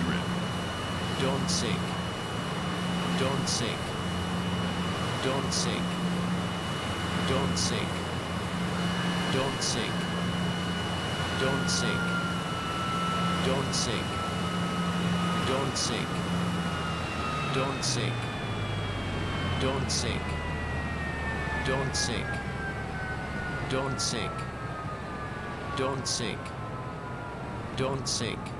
500. Don't sink. Don't sink. Don't sink. Don't sink. Don't sink. Don't sink. Don't sink. Don't sink. Don't sink. Don't sink. Don't sink. Don't sink. Don't sink. Don't sink.